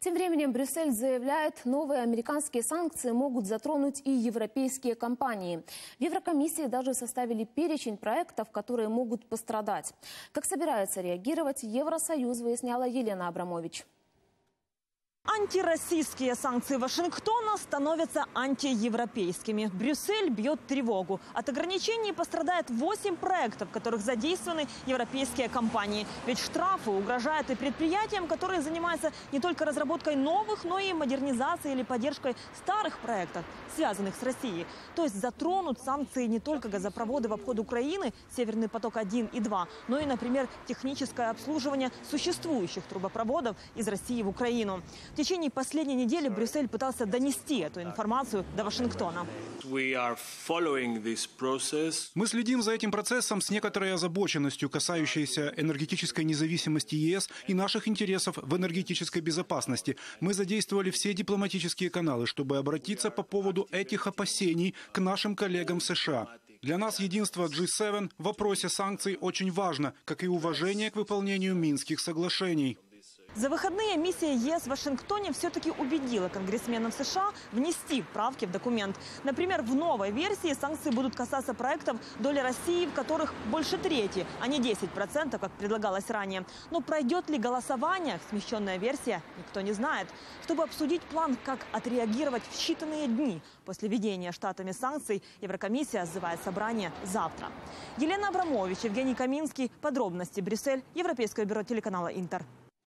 Тем временем Брюссель заявляет, новые американские санкции могут затронуть и европейские компании. В Еврокомиссии даже составили перечень проектов, которые могут пострадать. Как собирается реагировать Евросоюз, выясняла Елена Абрамович. Антироссийские санкции Вашингтона становятся антиевропейскими. Брюссель бьет тревогу. От ограничений пострадает 8 проектов, в которых задействованы европейские компании. Ведь штрафы угрожают и предприятиям, которые занимаются не только разработкой новых, но и модернизацией или поддержкой старых проектов, связанных с Россией. То есть затронут санкции не только газопроводы в обход Украины, Северный поток-1 и 2, но и, например, техническое обслуживание существующих трубопроводов из России в Украину. В течение последней недели Брюссель пытался донести эту информацию до Вашингтона. Мы следим за этим процессом с некоторой озабоченностью, касающейся энергетической независимости ЕС и наших интересов в энергетической безопасности. Мы задействовали все дипломатические каналы, чтобы обратиться по поводу этих опасений к нашим коллегам США. Для нас единство G7 в вопросе санкций очень важно, как и уважение к выполнению Минских соглашений. За выходные миссия ЕС в Вашингтоне все-таки убедила конгрессменов США внести правки в документ. Например, в новой версии санкции будут касаться проектов, доля России в которых больше трети, а не 10%, как предлагалось ранее. Но пройдет ли голосование, смещенная версия, никто не знает. Чтобы обсудить план, как отреагировать в считанные дни после введения штатами санкций, Еврокомиссия сзывает собрание завтра. Елена Абрамович, Евгений Каминский. Подробности. Брюссель. Европейское бюро телеканала «Интер».